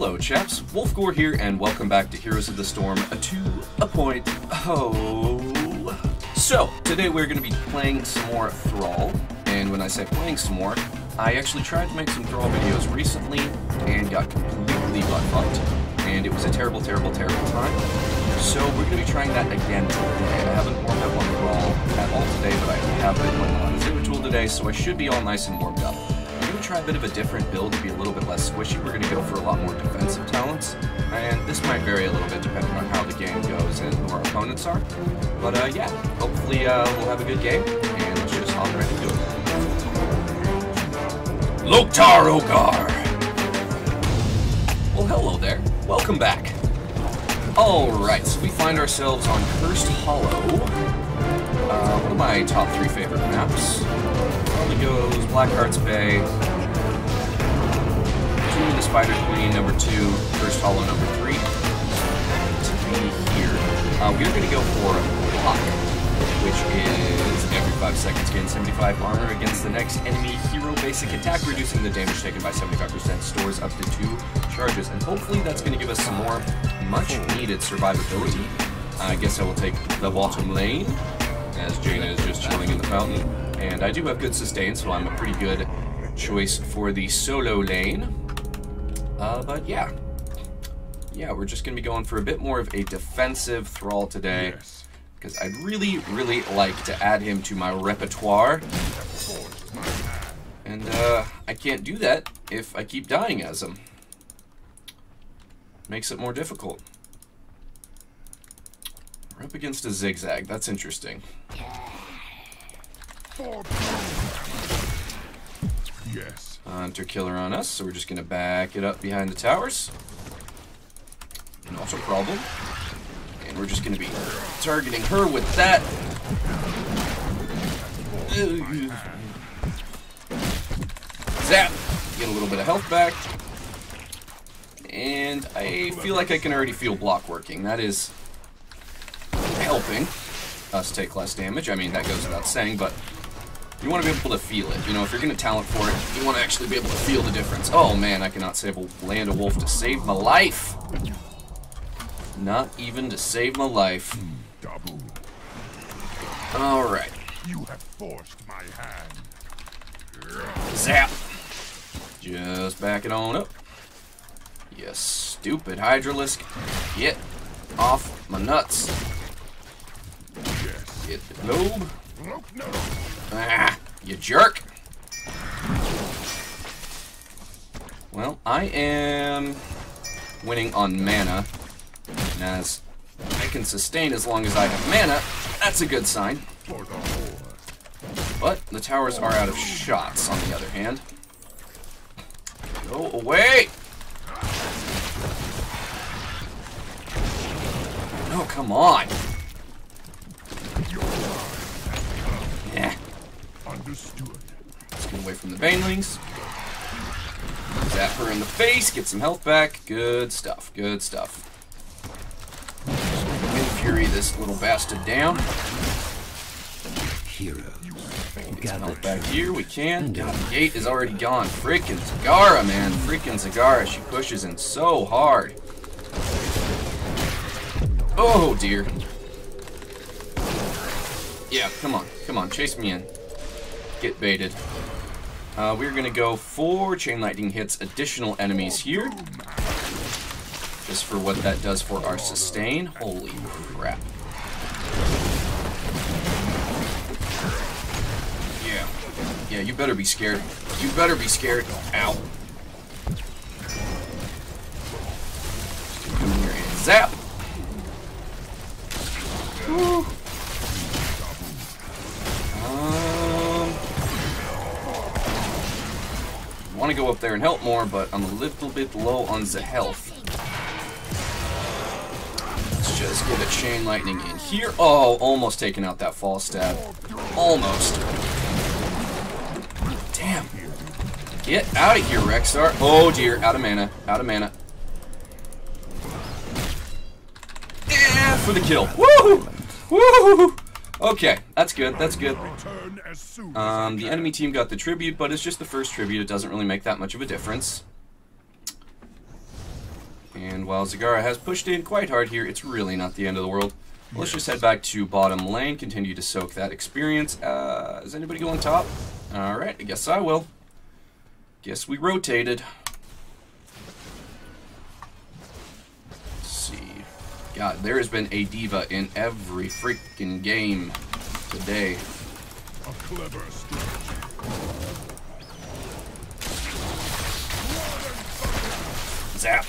Hello, chaps. Wolfgore here, and welcome back to Heroes of the Storm uh, 2.0. So, today we're going to be playing some more Thrall, and when I say playing some more, I actually tried to make some Thrall videos recently, and got completely butt-fucked, and it was a terrible, terrible, terrible time. So we're going to be trying that again today. I haven't warmed up on Thrall at all today, but I have been playing a lot of today, so I should be all nice and warmed up. Try a bit of a different build to be a little bit less squishy. We're going to go for a lot more defensive talents, and this might vary a little bit depending on how the game goes and who our opponents are. But uh, yeah, hopefully uh, we'll have a good game, and let's just hop right into it. Loktar Ogar! Well, hello there. Welcome back. Alright, so we find ourselves on Cursed Hollow. Uh, one of my top three favorite maps. Probably goes Blackheart's Bay, Of the Spider Queen, number two, Cursed Hollow, number three. To be here. Uh, we're going to go for Block, which is every 5 seconds gain 75 armor against the next enemy hero basic attack, reducing the damage taken by 75%, stores up to two charges. And hopefully that's going to give us some more much needed survivability. I guess I will take the bottom lane, as Jaina is just chilling in the fountain. And I do have good sustain, so I'm a pretty good choice for the solo lane. Uh, but yeah. Yeah, we're just going to be going for a bit more of a defensive Thrall today. Because I'd really, really like to add him to my repertoire. And uh, I can't do that if I keep dying as him. Makes it more difficult. We're up against a zigzag. That's interesting. Yes. Hunter killer on us, so we're just gonna back it up behind the towers. Not a problem. And we're just gonna be targeting her with that. Zap! Get a little bit of health back. And I feel like I can already feel block working. That is helping us take less damage. I mean, that goes without saying, but you want to be able to feel it. You know, if you're going to talent for it, you want to actually be able to feel the difference. Oh man, I cannot save a land a wolf to save my life. Not even to save my life. Alright. you have forced my hand. Zap. Just back it on up. You stupid Hydralisk. Get off my nuts. Yes. Get the globe. Look, no. Ah, you jerk. Well, I am winning on mana. And as I can sustain as long as I have mana, that's a good sign. But the towers are out of shots, on the other hand. Go away! No, come on! Understood. Let's get away from the Banelings. Zap her in the face, get some health back. Good stuff, good stuff. Fury this little bastard down. Hero. Get back here, we can. God, the gate is already gone. Frickin' Zagara, man. Frickin' Zagara, she pushes in so hard. Oh, dear. Yeah, come on, come on, chase me in. Get baited. Uh, we're gonna go for Chain Lightning hits additional enemies here. Just for what that does for our sustain. Holy crap. Yeah. Yeah, you better be scared. You better be scared. Ow. Zap. Woo. Want to go up there and help more, but I'm a little bit low on the health. Let's just get a chain lightning in here. Oh, almost taking out that Falstad. Almost. Damn. Get out of here, Rexxar. Oh dear, out of mana. Out of mana. Yeah, for the kill. Woo! Woo! Okay, that's good. That's good. Return as soon as Um, the enemy team got the tribute, but it's just the first tribute. It doesn't really make that much of a difference. And while Zagara has pushed in quite hard here, it's really not the end of the world. Let's just head back to bottom lane, continue to soak that experience. Uh, is anybody going top? Alright, I guess I will. Guess we rotated. God, there has been a diva in every freaking game today. A clever strategy. Zap.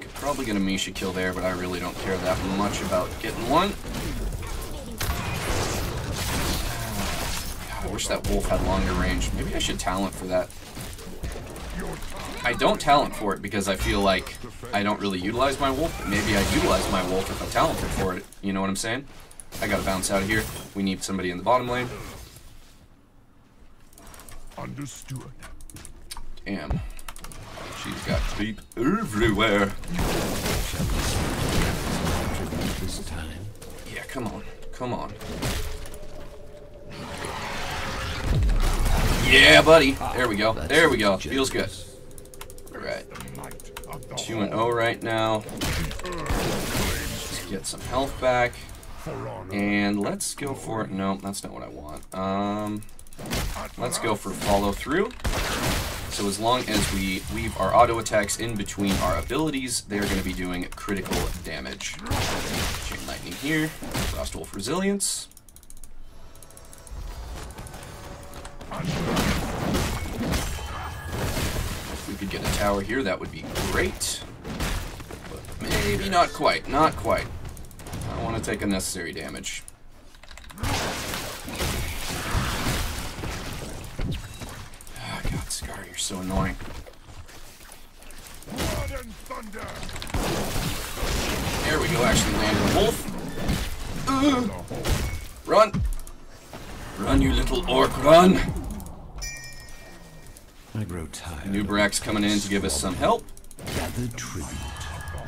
Could probably get a Misha kill there, but I really don't care that much about getting one. God, I wish that wolf had longer range. Maybe I should talent for that. I don't talent for it because I feel like I don't really utilize my wolf. but Maybe I'd utilize my wolf if I talented for it. You know what I'm saying? I gotta bounce out of here. We need somebody in the bottom lane. Understood. Damn. She's got creep everywhere. This time. Yeah, come on. Come on. Yeah, buddy. There we go. There we go. Feels good. Alright. The might of the 2 and 0 right now. Let's get some health back. And let's go for it. No, that's not what I want. Um, let's go for follow through. So as long as we weave our auto attacks in between our abilities, they're going to be doing critical damage. Chain lightning here. Frost Wolf resilience. If we could get a tower here, that would be great. But maybe not quite. Not quite. I don't want to take unnecessary damage. Ah, God, Scar, you're so annoying. There we go, actually landed a wolf. Ugh. Run! Run, you little orc, run! I grow tired. Nubarak's coming in to give us some help. Gather tribute.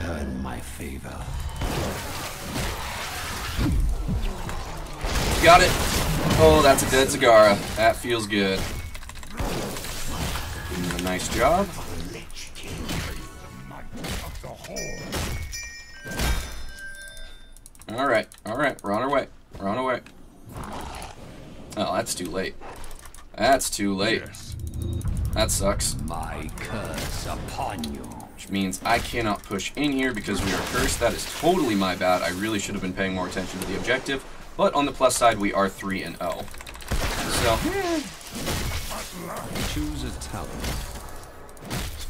Earn my favor. Got it. Oh, that's a dead Zagara. That feels good. Doing a nice job. The might of the horde. Alright, alright, we're on our way. We're on our way. Oh, that's too late. That's too late. Yes. That sucks. My curse upon you. Which means I cannot push in here because we are cursed. That is totally my bad. I really should have been paying more attention to the objective. But on the plus side, we are 3 and 0. So, Choose a talent.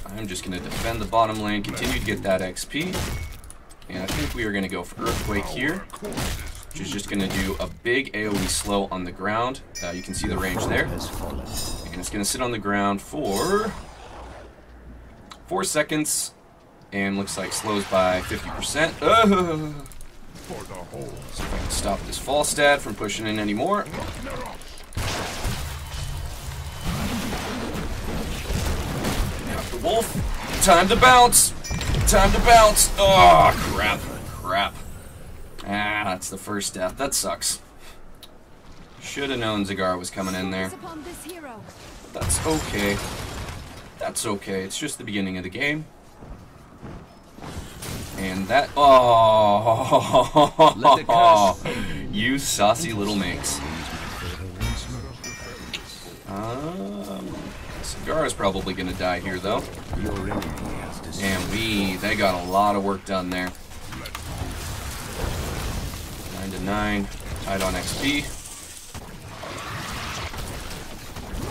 I'm just going to defend the bottom lane, continue to get that XP. And I think we are going to go for Earthquake here, which is just going to do a big AoE slow on the ground. Uh, you can see the range there. And it's going to sit on the ground for 4 seconds. And looks like slows by 50%. Ugh. For the horde. See if I can stop this Falstad from pushing in anymore. Wolf. Time to bounce. Time to bounce. Oh, crap. Crap. Ah, that's the first death. That sucks. Should have known Zagar was coming in there. Focus upon this hero. That's okay. That's okay. It's just the beginning of the game. And that. Oh, you saucy little minx. Um, Cigar is probably gonna die here though. Your enemy has destroyed. And we, they got a lot of work done there. Nine to nine, tied on XP.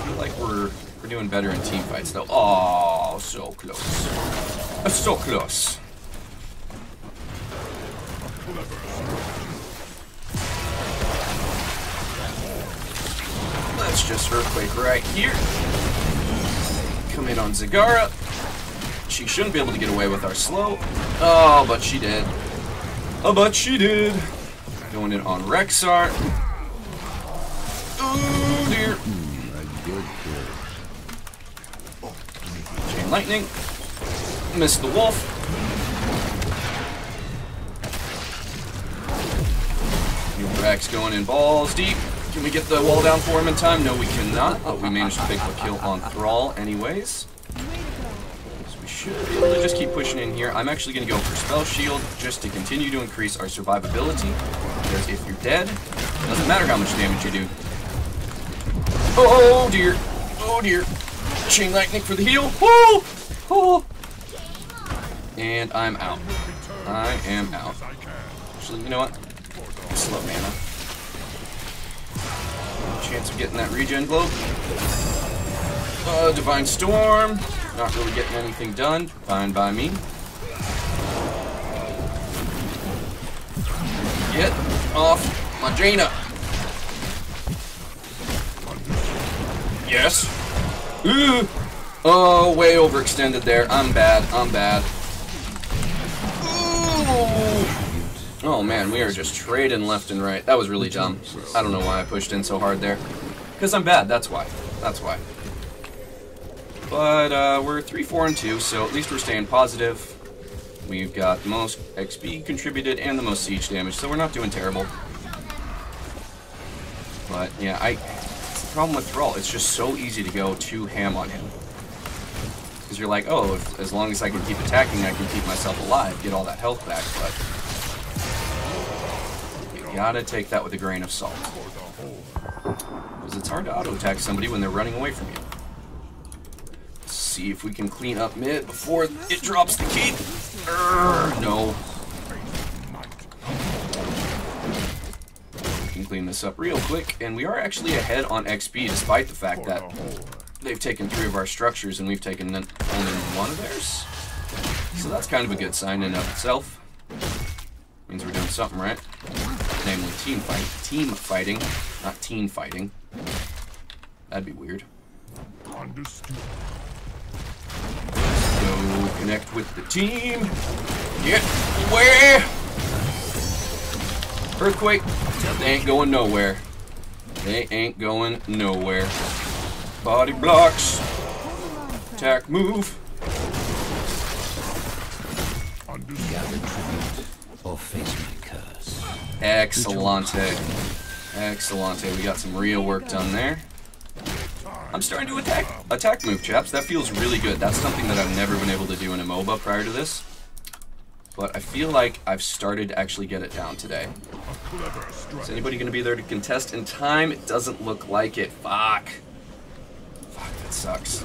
Feel like we're we're doing better in team fights though. Oh, so close. Uh, so close. Let's just earthquake right here. Come in on Zagara. She shouldn't be able to get away with our slow. Oh, but she did. Oh, but she did. Going in on Rexxar. Chain lightning. Miss the wolf. Rex going in balls deep. Can we get the wall down for him in time? No, we cannot, but we managed to pick a kill on Thrall anyways. Way. So we should be able to just keep pushing in here. I'm actually going to go for Spell Shield just to continue to increase our survivability. Because if you're dead, it doesn't matter how much damage you do. Oh, oh, oh dear. Oh dear. Chain Lightning for the heal. Woo! Oh! And I'm out. I am out. Actually, you know what? Slow mana. Chance of getting that regen globe. Uh, Divine Storm. Not really getting anything done. Fine by me. Get off my Jaina. Yes. Oh, way overextended there. I'm bad. I'm bad. Oh man, we are just trading left and right. That was really dumb. I don't know why I pushed in so hard there. Because I'm bad, that's why. That's why. But uh, we're 3, 4, and 2, so at least we're staying positive. We've got the most XP contributed and the most siege damage, so we're not doing terrible. But yeah, I. Problem with Thrall. It's just so easy to go too ham on him. Because you're like, oh, if, as long as I can keep attacking, I can keep myself alive, get all that health back. But you gotta take that with a grain of salt. Because it's hard to auto attack somebody when they're running away from you. Let's see if we can clean up mid before it drops the key. No. Clean this up real quick, and we are actually ahead on XP despite the fact that they've taken three of our structures and we've taken only one of theirs. So that's kind of a good sign in of itself. Means we're doing something right. Namely team fight. Team fighting, not teen fighting. That'd be weird. Understood. Go connect with the team. Get away! Earthquake. They ain't going nowhere. They ain't going nowhere. Body blocks. Attack move. Gather tribute or face my curse. Excellente. Excellente. We got some real work done there. I'm starting to attack attack move, chaps. That feels really good. That's something that I've never been able to do in a MOBA prior to this. But I feel like I've started to actually get it down today. Is anybody going to be there to contest in time? It doesn't look like it. Fuck. Fuck, that sucks.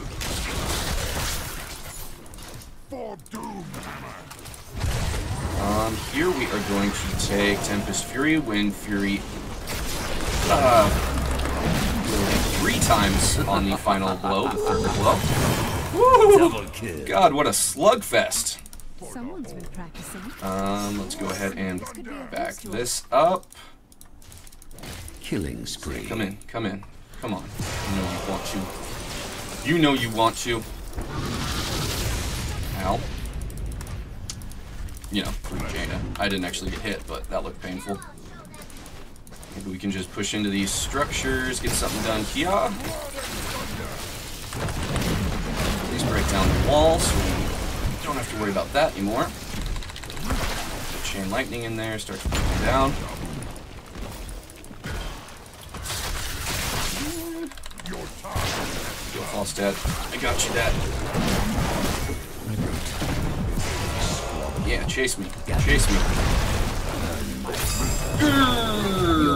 For doom hammer. Um, here we are going to take Tempest Fury, Wind Fury, uh, three times on the final blow, the third blow. Woo! God, what a slugfest. Someone's been practicing. Um, let's go ahead and back this up. Killing spree. Come in, come in, come on. You know you want to. You know you want to. Ow. You know, free Jaina. I didn't actually get hit, but that looked painful. Maybe we can just push into these structures, get something done here. At least break down the wall so we don't have to worry about that anymore. Put chain lightning in there, start to break it down. Your time. Go Falstad. I got you, Dad. Yeah, chase me. Chase me.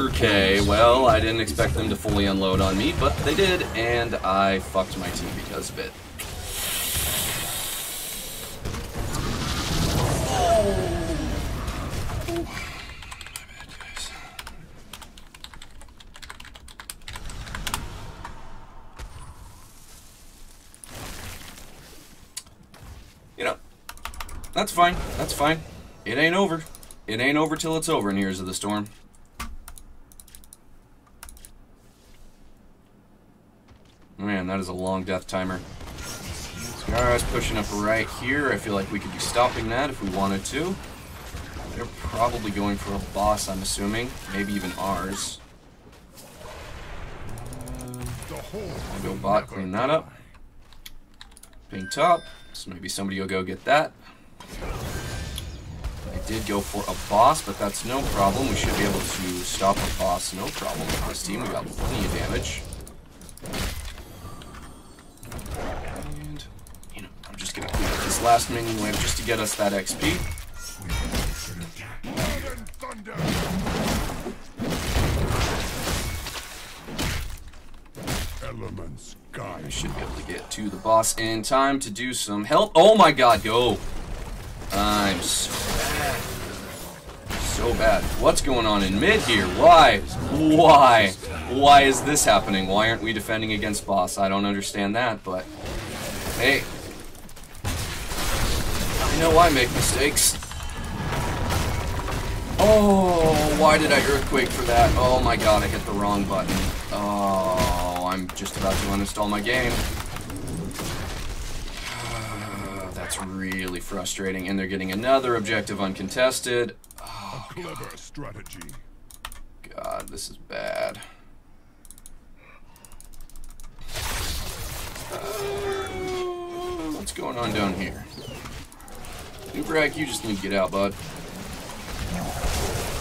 Okay, well, I didn't expect them to fully unload on me, but they did, and I fucked my team because of it. You know, that's fine. That's fine. It ain't over. It ain't over till it's over in Heroes of the Storm. Man, that is a long death timer. Scar's pushing up right here. I feel like we could be stopping that if we wanted to. They're probably going for a boss, I'm assuming. Maybe even ours. I'll go bot, clean that up. Pink top. So maybe somebody will go get that. I did go for a boss, but that's no problem. We should be able to stop a boss, no problem with this team. We got plenty of damage. Just gonna clean up last minion wave just to get us that XP. Elements I guide. should be able to get to the boss in time to do some help. Oh my god, go! I'm so bad. So bad. What's going on in mid here? Why? Why? Why is this happening? Why aren't we defending against boss? I don't understand that, but hey. I know I make mistakes. Oh, why did I earthquake for that? Oh my god, I hit the wrong button. Oh, I'm just about to uninstall my game. That's really frustrating, and they're getting another objective uncontested. Oh, Clever strategy. God, this is bad. Uh, what's going on down here? Nubrak, you just need to get out, bud.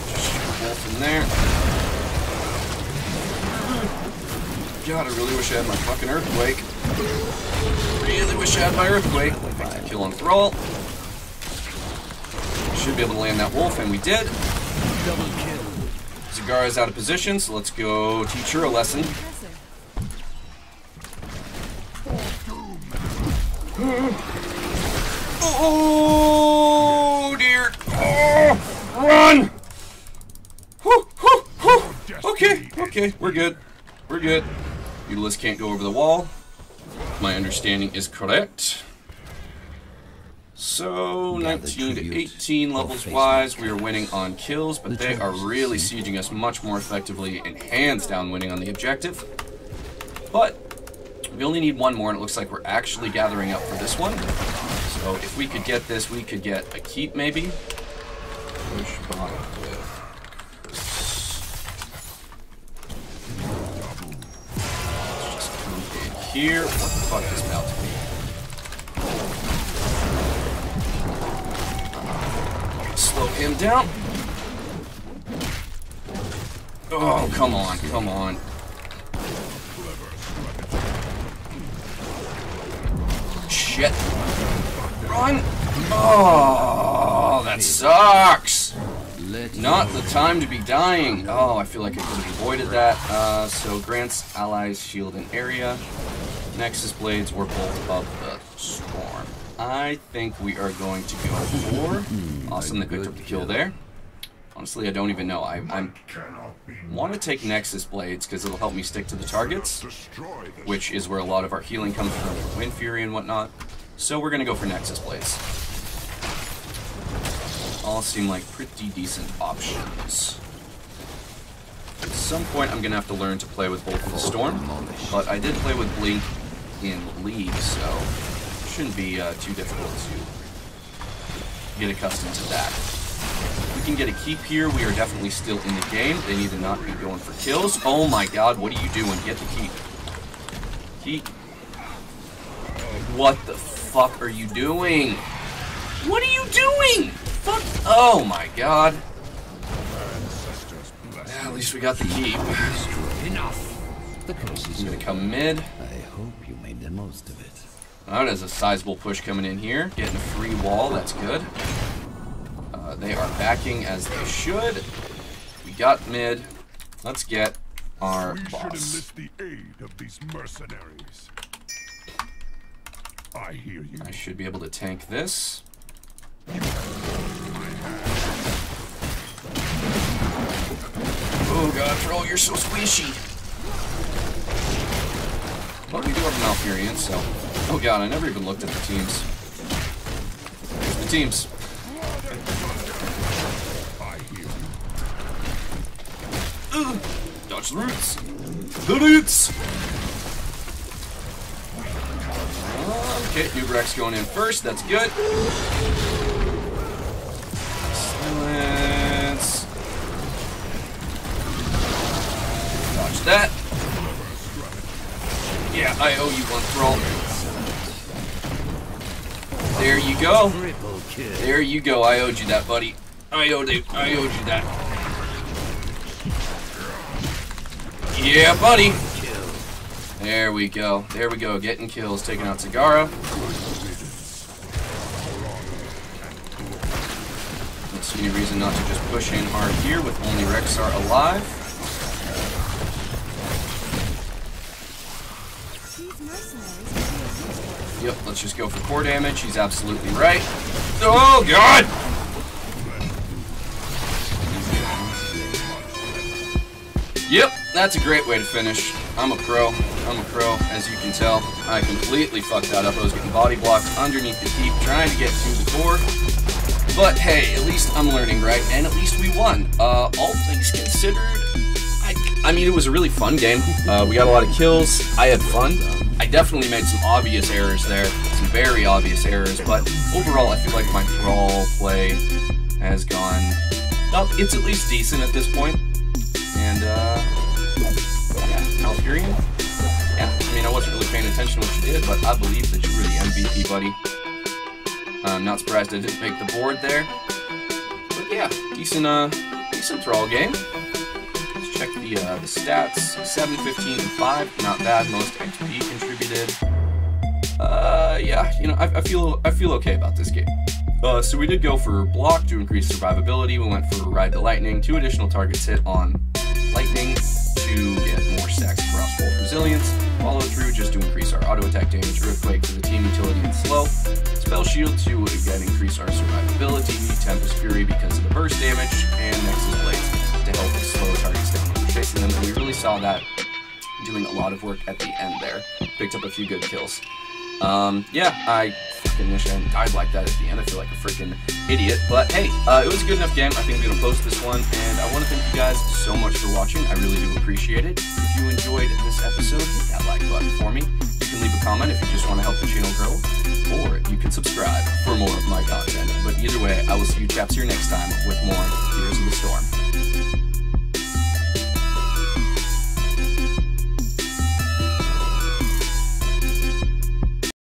Just shoot a wolf in there. God, I really wish I had my fucking earthquake. Really wish I had my earthquake. Fine, kill on thrall. Should be able to land that wolf, and we did. Double kill. Zagara's out of position, so let's go teach her a lesson. Run! Whew, whew, whew. Okay, okay, we're good. We're good. Utilus can't go over the wall. My understanding is correct. So, 19 to 18 levels wise, we are winning on kills, but they are really sieging us much more effectively and hands down winning on the objective. But we only need one more, and it looks like we're actually gathering up for this one. So if we could get this, we could get a keep maybe. Bot with Let's just in here. What the fuck is about to be? Slow him down. Oh, come on, come on. Shit. Run! Oh, that sucks! Let Not the time to be dying. Oh, I feel like I could have avoided that. Uh, so grants allies shield and area, Nexus blades, or bolt of the storm. I think we are going to go for. Awesome that we took the kill there. Honestly, I don't even know. I I'm, want to take Nexus blades because it'll help me stick to the targets which is where a lot of our healing comes from from Wind Fury and whatnot. So we're gonna go for Nexus Blades. All seem like pretty decent options. At some point, I'm gonna have to learn to play with Bolt of the Storm, but I did play with Blink in League, so it shouldn't be uh, too difficult to get accustomed to that. We can get a keep here. We are definitely still in the game. They need to not be going for kills. Oh my god, what are you doing? Get the keep. Keep. What the fuck are you doing? What are you doing? Fuck. Oh my god. Yeah, at least we got the keep. Enough. The curse is gonna come mid. I hope you made the most of it. That is a sizable push coming in here. Getting a free wall, that's good. Uh, they are backing as they should. We got mid. Let's get our We should boss. enlist the aid of these mercenaries. I hear you. I should be able to tank this. Oh god, Thrall, you're so squishy. Well, we do have Malfurion, so... Oh god, I never even looked at the teams. There's the teams. I hear you. Ugh. Dodge the roots. The roots! Okay, Nubrek's going in first. That's good. that. Yeah, I owe you one for all. There you go. There you go. I owed you that, buddy. I owed it. I owed you that. Yeah, buddy. There we go. There we go. Getting kills. Taking out Zagara. That's any reason not to just push in hard here with only Rexxar alive. Yep, let's just go for core damage. He's absolutely right. Oh, God! Yep, that's a great way to finish. I'm a pro. I'm a pro, as you can tell. I completely fucked that up. I was getting body blocked underneath the keep, trying to get to the core. But hey, at least I'm learning, right? And at least we won. Uh, all things considered, I, I mean, it was a really fun game. Uh, we got a lot of kills. I had fun. Definitely made some obvious errors there, some very obvious errors, but overall, I feel like my Thrall play has gone up. It's at least decent at this point. And, uh, yeah? Yeah, I mean, I wasn't really paying attention to what you did, but I believe that you were the MVP, buddy. I'm not surprised I didn't make the board there. But yeah, decent, uh, decent Thrall game. Let's check the, uh, the stats. 7, 15, and 5. Not bad. Most XP contributed. Uh, yeah, you know, I, I feel I feel okay about this game. Uh, so we did go for block to increase survivability. We went for ride the lightning. Two additional targets hit on lightning to get more stacks of Frostwolf resilience. Follow through just to increase our auto attack damage. Earthquake for the team utility and slow. Spell shield to again increase our survivability. Tempest fury because of the burst damage, and Nexus blades to help slow targets down when we're chasing them. And we really saw that doing a lot of work at the end there. Picked up a few good kills. Um, yeah, I fucking wish I hadn't died like that at the end. I feel like a freaking idiot. But hey, uh, it was a good enough game. I think I'm going to post this one. And I want to thank you guys so much for watching. I really do appreciate it. If you enjoyed this episode, hit that like button for me. You can leave a comment if you just want to help the channel grow. Or you can subscribe for more of my content. But either way, I will see you chaps here next time with more Heroes of the Storm.